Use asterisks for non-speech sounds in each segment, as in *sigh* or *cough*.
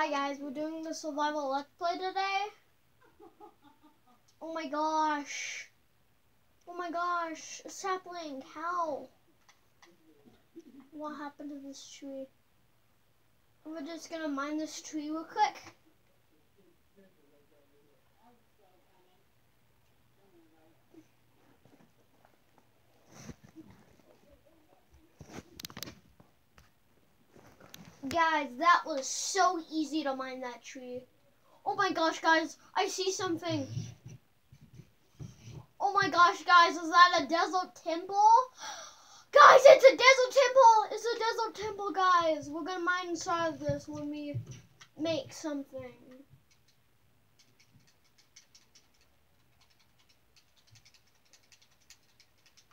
Hi guys, we're doing the survival let's play today. Oh my gosh. Oh my gosh, a sapling, how? What happened to this tree? We're just gonna mine this tree real quick. Guys, that was so easy to mine that tree. Oh my gosh, guys, I see something. Oh my gosh, guys, is that a desert temple? *gasps* Guys, it's a desert temple! It's a desert temple, guys. We're gonna mine inside of this when we make something.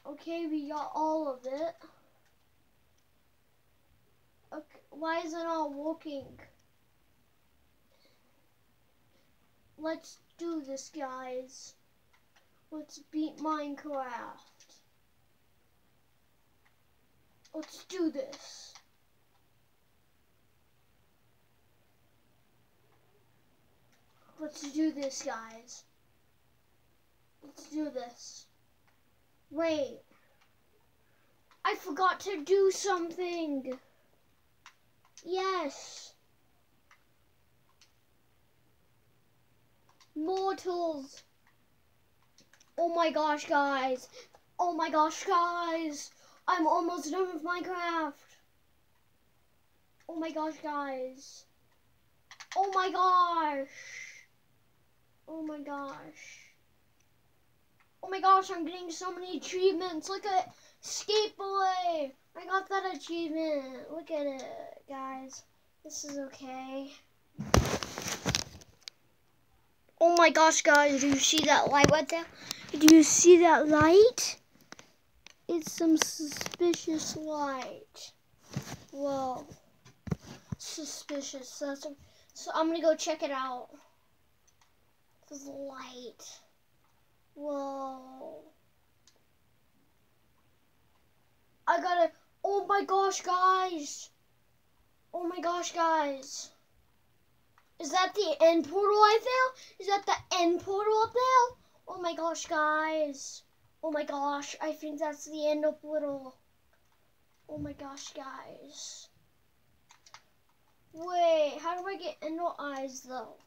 Okay, we got all of it. Why is it not working? Let's do this, guys. Let's beat Minecraft. Let's do this. Let's do this, guys. Let's do this. Wait. I forgot to do something. Yes. Mortals. Oh my gosh, guys. Oh my gosh, guys. I'm almost done with Minecraft. Oh my gosh, guys. Oh my gosh. Oh my gosh. Oh my gosh, I'm getting so many achievements. Look at Skate Boy. I got that achievement. Look at it, guys. This is okay. Oh my gosh, guys. Do you see that light right there? Do you see that light? It's some suspicious light. Whoa. Suspicious. So, so I'm going to go check it out. This light. Whoa. I gotta, oh my gosh, guys. Oh my gosh, guys. Is that the end portal I found? Is that the end portal up there? Oh my gosh, guys. Oh my gosh, I think that's the end of portal. Oh my gosh, guys. Wait, how do I get ender eyes though?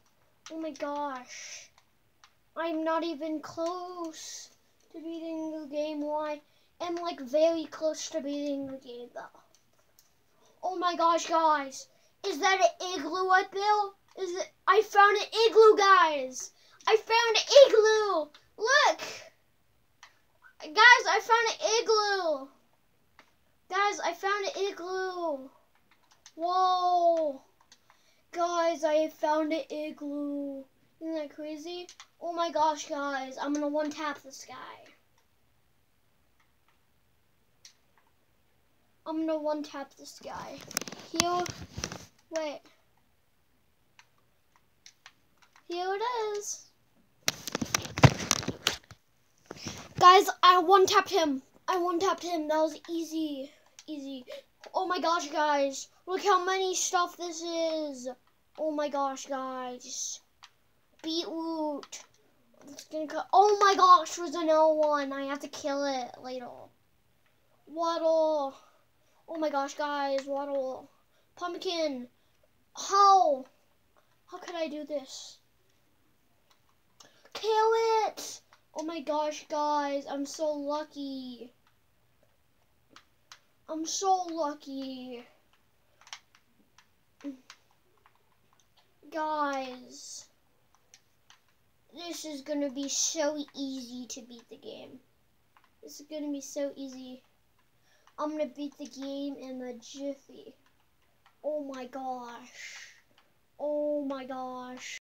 Oh my gosh. I'm not even close to beating the game. Why? am like very close to beating the game though. Oh my gosh, guys. Is that an igloo up there? Is it? I found an igloo, guys. I found an igloo. Look. Guys, I found an igloo. Guys, I found an igloo. Whoa. Guys, I found an igloo. Isn't that crazy? Oh my gosh, guys. I'm going to one tap this guy. I'm gonna one tap this guy. Here, wait. Here it is. Guys, I one tapped him. I one tapped him. That was easy. Easy. Oh my gosh, guys. Look how many stuff this is. Oh my gosh, guys. Beetroot. Oh my gosh, there's another one. I have to kill it later. Waddle. Oh my gosh, guys, waddle. Pumpkin. How? How could I do this? Kill it! Oh my gosh, guys, I'm so lucky. I'm so lucky. Guys, this is gonna be so easy to beat the game. This is gonna be so easy. I'm gonna beat the game in a jiffy. Oh my gosh. Oh my gosh.